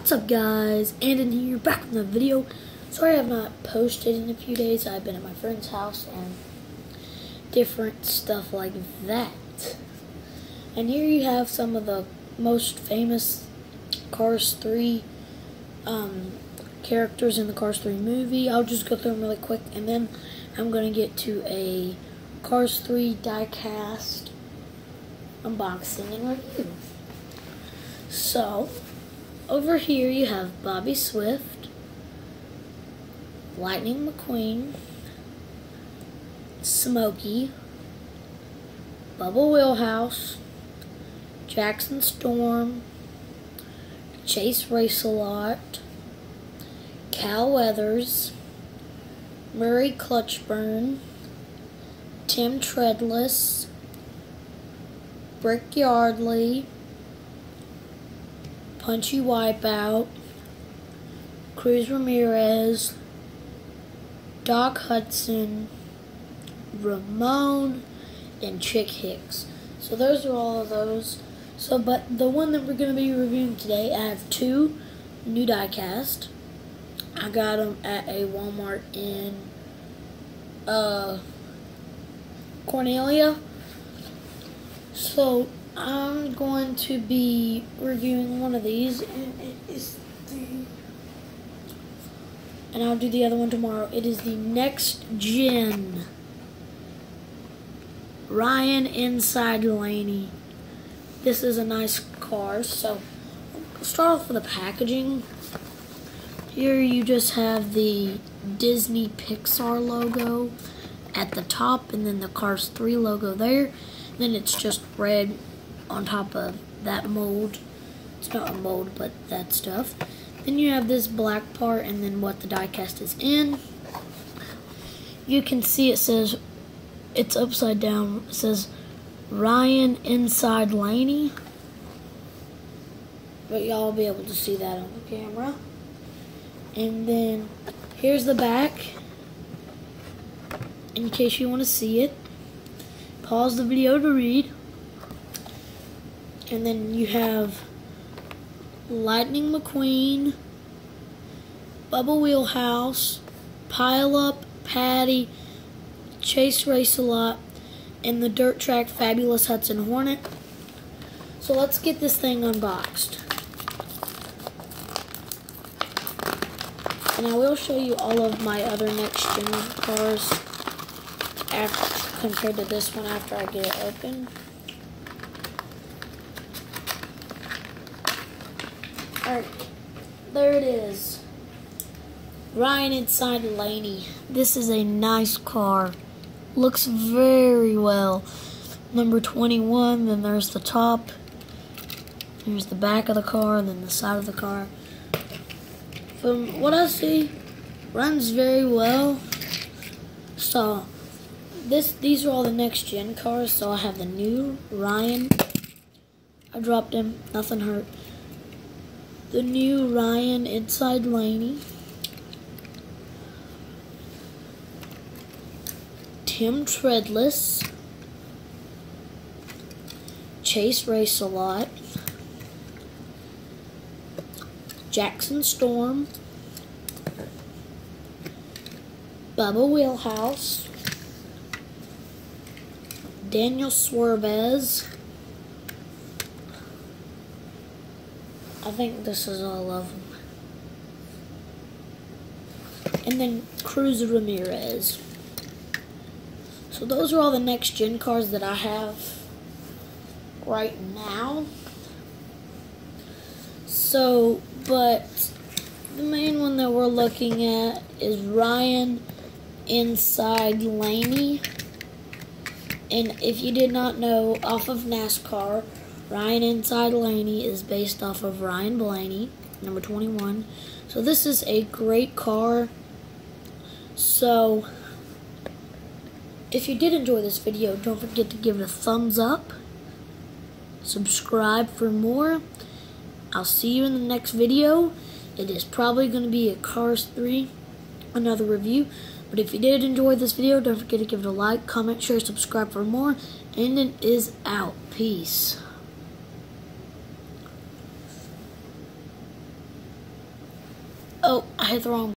What's up guys, Andon here, back from the video. Sorry I have not posted in a few days. I've been at my friend's house and different stuff like that. And here you have some of the most famous Cars 3 um, characters in the Cars 3 movie. I'll just go through them really quick and then I'm going to get to a Cars 3 diecast unboxing and review. So, over here you have Bobby Swift, Lightning McQueen, Smokey, Bubba Wheelhouse, Jackson Storm, Chase Racelott, Cal Weathers, Murray Clutchburn, Tim Treadless, Brick Yardley, Ponchy Wipeout, Cruz Ramirez, Doc Hudson, Ramon, and Chick Hicks. So those are all of those. So, but the one that we're going to be reviewing today, I have two new diecast. I got them at a Walmart in uh, Cornelia. So I'm going to be reviewing one of these, and it is the, and I'll do the other one tomorrow. It is the next gen Ryan Inside Laney. This is a nice car, so I'll start off with the packaging. Here you just have the Disney Pixar logo at the top, and then the Cars 3 logo there. Then it's just red on top of that mold. It's not a mold, but that stuff. Then you have this black part and then what the diecast is in. You can see it says, it's upside down. It says Ryan Inside Laney. But y'all will be able to see that on the camera. And then here's the back. In case you want to see it. Pause the video to read. And then you have Lightning McQueen, Bubba Wheelhouse, Pile Up, Patty, Chase Racelott, and the Dirt Track Fabulous Hudson Hornet. So let's get this thing unboxed. And I will show you all of my other next gen cars after, compared to this one after I get it open. Alright, there it is. Ryan inside Laney. This is a nice car. Looks very well. Number 21, then there's the top. Here's the back of the car, and then the side of the car. From what I see, runs very well. So, this these are all the next gen cars. So I have the new Ryan. I dropped him, nothing hurt the new Ryan Inside Laney, Tim Treadless, Chase Racelott, Jackson Storm, Bubba Wheelhouse, Daniel Swervez, I think this is all of them. And then Cruz Ramirez. So those are all the next gen cars that I have right now. So, but the main one that we're looking at is Ryan Inside Laney. And if you did not know, off of NASCAR, Ryan Inside Laney is based off of Ryan Blaney, number 21. So this is a great car. So if you did enjoy this video, don't forget to give it a thumbs up. Subscribe for more. I'll see you in the next video. It is probably going to be a Cars 3, another review. But if you did enjoy this video, don't forget to give it a like, comment, share, subscribe for more. And it is out. Peace. Oh, I hit the wrong